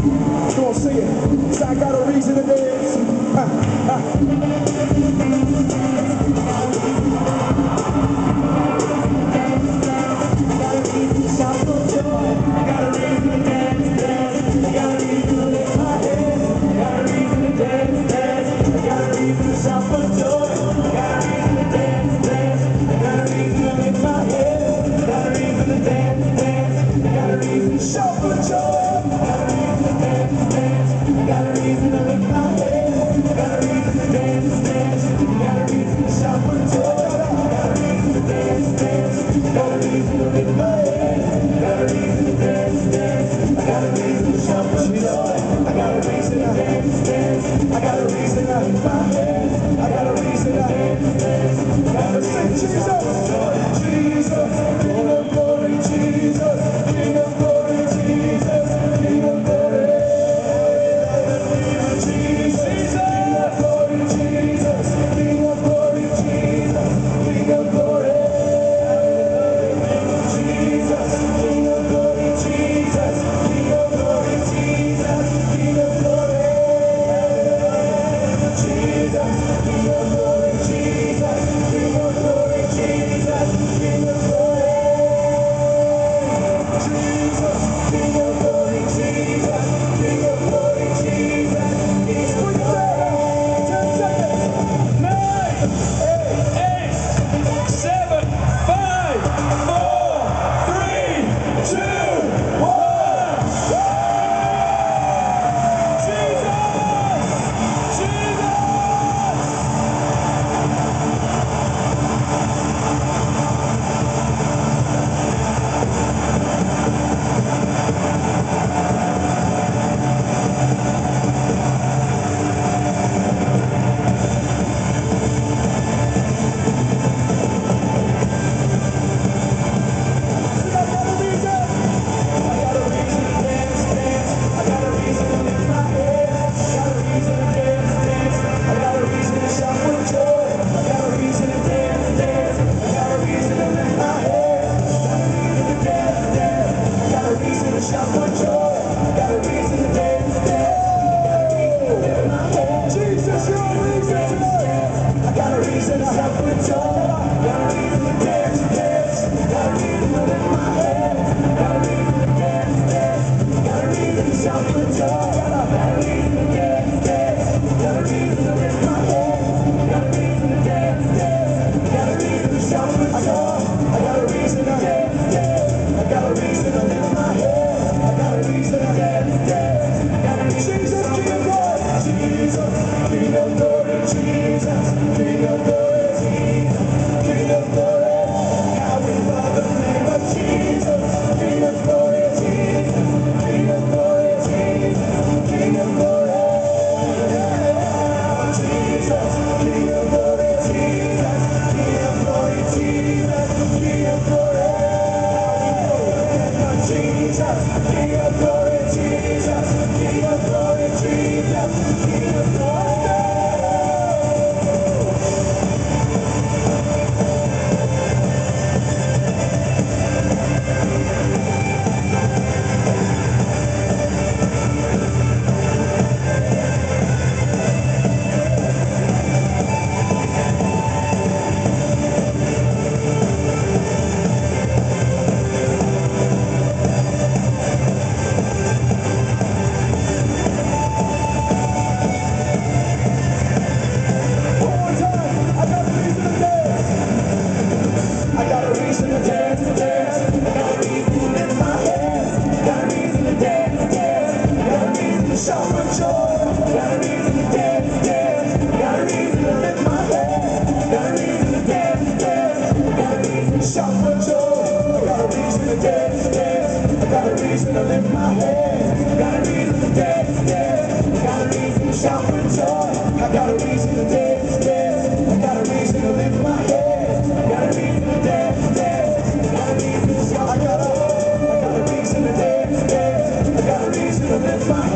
Come on, sing it. I got a reason to dance. Ha, ha. I got a reason to dance, dance. I got a reason to dance, dance I got a reason to dance, dance I got a reason to dance, dance I got a reason to dance, fine. 小火车压到半 Give it.